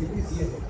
2007.